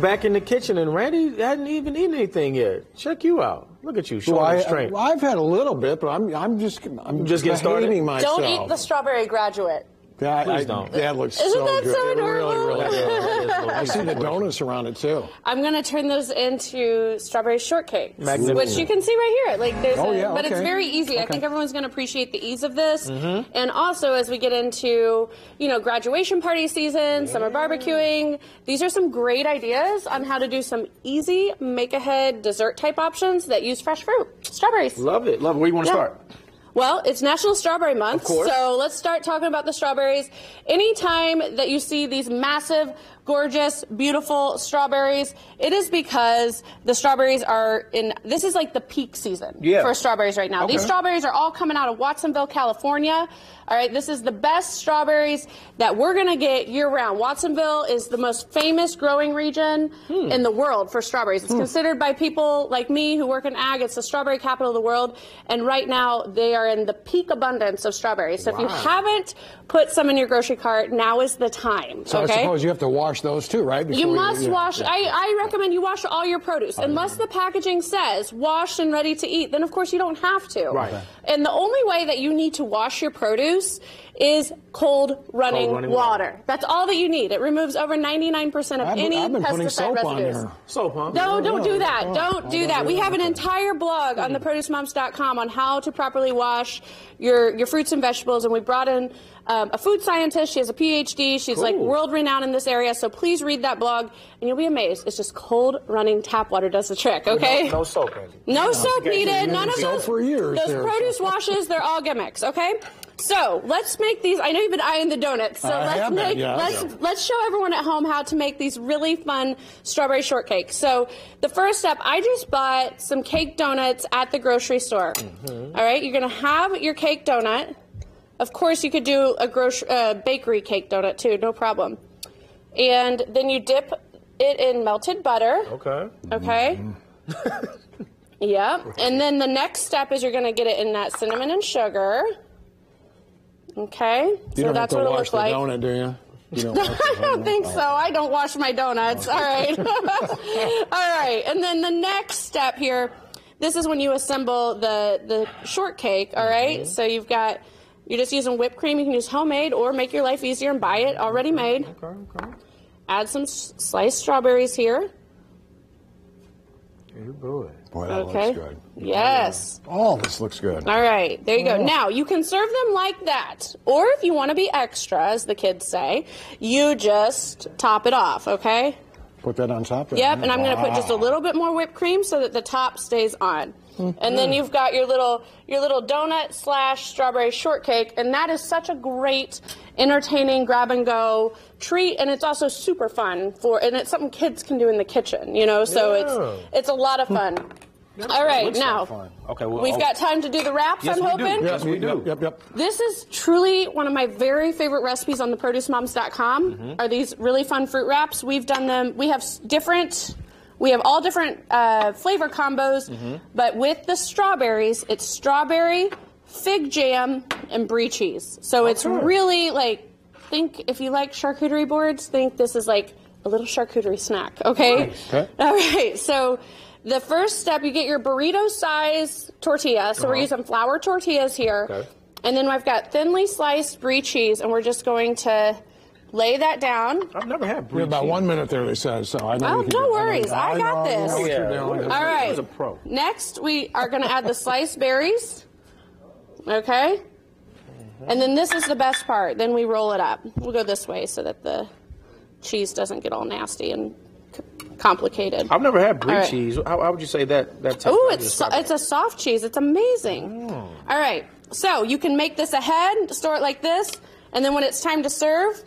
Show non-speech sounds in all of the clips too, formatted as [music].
Back in the kitchen, and Randy hadn't even eaten anything yet. Check you out. Look at you, showing Well, I, strength. well, I've had a little bit, but I'm I'm just I'm Just getting started? myself. Don't eat the strawberry graduate. That, Please I- don't. That looks Isn't so that good. so It adorable? Really, really good. I see the donuts around it too. I'm gonna turn those into strawberry shortcake, Magnificent. which you can see right here. Like there's, Oh, a, yeah, but it's very easy. I think everyone's gonna appreciate the ease of this. Mm-hmm. And also, as we get into you know graduation party season, summer barbecuing, these are some great ideas on how to do some easy make ahead dessert type options that use fresh fruit, strawberries. Love it. Love it. Where you want to Yeah. start? Well, it's National Strawberry Month, so let's start talking about the strawberries. Anytime that you see these massive, gorgeous, beautiful strawberries, it is because the strawberries are in, this is like the peak season Yeah. for strawberries right now. These strawberries are all coming out of Watsonville, California. All right, this is the best strawberries that we're going to get year round. Watsonville is the most famous growing region Hmm. in the world for strawberries. It's considered by people like me who work in ag, it's the strawberry capital of the world. And right now, they are in the peak abundance of strawberries. So if you haven't put some in your grocery cart, now is the time. So okay? I suppose you have to wash those too, right? You Before must yeah, wash. yeah. I, I recommend you wash all your produce. Unless the packaging says washed and ready to eat, then of course you don't have to. Right. And the only way that you need to wash your produce is cold running, running water. water. That's all that you need. It removes over 99% of I've, any I've been pesticide soap on residues. there. Soap, huh? No, don't do that. Oh, Don't oh, do that. We have an entire blog on theproducemoms.com mm-hmm. on how to properly wash your, your fruits and vegetables. And we brought in um, a food scientist. She has a PhD. She's like world renowned in this area. So please read that blog and you'll be amazed. It's just cold running tap water does the trick, okay? No, no soap, Andy. No soap needed. None of those. for years those there. produce washes, they're all gimmicks. Okay. So let's make these. I know you've been eyeing the donuts. So I let's been, make. yeah. let's Yeah. let's show everyone at home how to make these really fun strawberry shortcake. So the first step, I just bought some cake donuts at the grocery store. Mm-hmm. All right, you're gonna have your cake donut. Of course, you could do a grocery uh, bakery cake donut too, no problem. And then you dip it in melted butter. Okay. Okay. [laughs] yep. And then the next step is you're going to get it in that cinnamon and sugar. Okay. You so don't have that's to what it looks the like. donut, do you? You don't [laughs] I don't think Oh. so. I don't wash my donuts. All right. [laughs] [laughs] All right. And then the next step here, this is when you assemble the the shortcake. All right? Mm-hmm. So you've got you're just using whipped cream. You can use homemade or make your life easier and buy it already made. Okay, okay. Add some s- sliced strawberries here. Hey, boy. Boy, that Okay. looks good. Yes. All this looks good. All right, there you go. Oh. Now you can serve them like that, or if you want to be extra, as the kids say, you just top it off. Okay. Put that on top there. Yep, and I'm going to put just a little bit more whipped cream so that the top stays on. And then you've got your little your little donut slash strawberry shortcake, and that is such a great, entertaining grab and go treat, and it's also super fun for, and it's something kids can do in the kitchen, you know. So Yeah. it's it's a lot of fun. All right, now like. Okay, well, we've oh. got time to do the wraps. Yes, I'm we do. hoping. Yes, we do. Yep, yep, yep. This is truly one of my very favorite recipes on theproducemoms.com. Mm-hmm. Are these really fun fruit wraps? We've done them. We have different. We have all different uh, flavor combos, Mm-hmm. but with the strawberries, it's strawberry, fig jam, and brie cheese. So it's Okay. really like think if you like charcuterie boards, think this is like a little charcuterie snack. Okay. Okay. [laughs] All right. So the first step, you get your burrito size tortilla. So we're Uh-huh. using flour tortillas here. Okay. And then I've got thinly sliced brie cheese, and we're just going to lay that down. I've never had brie. We brie have about cheese. one minute there, they said, so I know Oh, we no worries. I got know- this. know what Yeah. you're. All right. was a pro. Next, we are going to add the sliced berries. Okay. And then this is the best part. Then we roll it up. We'll go this way so that the cheese doesn't get all nasty and c- complicated. I've never had brie right. cheese. How, how would you say that? that? Oh, How do you it's so, it's a soft cheese. It's amazing. Oh. All right, so you can make this ahead, store it like this, and then when it's time to serve,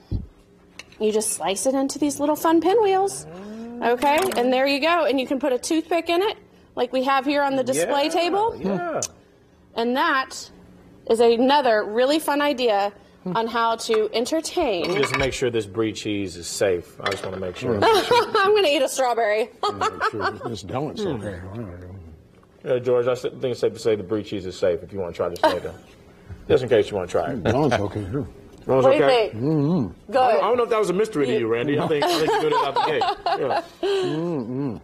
you just slice it into these little fun pinwheels. Mm. Okay, and there you go. And you can put a toothpick in it, like we have here on the display Yeah, table. Yeah. And that is another really fun idea on how to entertain. Just make sure this brie cheese is safe. I just want to make sure. [laughs] I'm going to eat a strawberry. [laughs] Sure, This donut's Hmm. okay. Uh, George, I think it's safe to say the brie cheese is safe if you want to try this later. [laughs] Just in case you want to try it. Donut's okay, too. That was What do you okay? think? Mm-hmm. Good. I don't know if that was a mystery to you, Randy. I think, I think you got it out the gate. Yeah.